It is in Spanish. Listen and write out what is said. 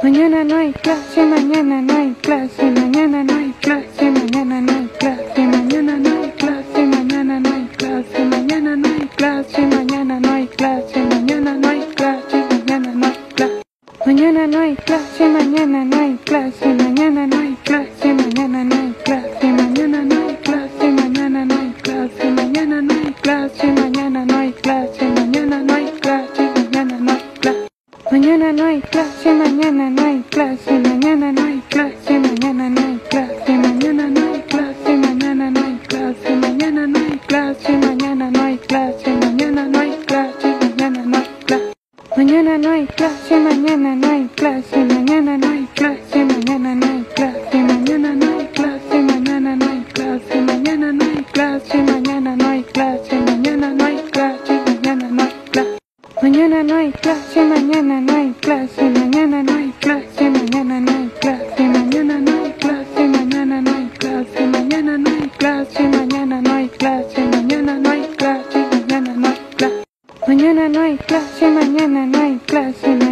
Mañana no hay clase, mañana no hay clase, mañana no hay clase, mañana no hay clase, mañana no hay clase, mañana no hay clase, mañana no hay clase, mañana no hay clase, mañana no hay clase, mañana no hay clase. Mañana no hay clase, mañana no hay clase, mañana no hay clase, mañana no hay clase, mañana no hay clase, mañana no hay clase, mañana no hay clase, mañana no hay clase, Mañana no hay clase, mañana no hay clase, mañana no hay clase, mañana no hay clase, mañana no hay clase, mañana no hay clase, mañana no hay clase, mañana no hay clase, mañana no hay clase, mañana no hay clase. Mañana no hay clase, mañana no hay clase, mañana no hay clase, Mañana no hay clase, mañana no hay clase, mañana no hay clase, mañana no hay clase, mañana no hay clase, mañana no hay clase, mañana no hay clase, mañana no hay clase, mañana no hay clase, mañana no hay clase. Mañana no hay clase, mañana no hay clase,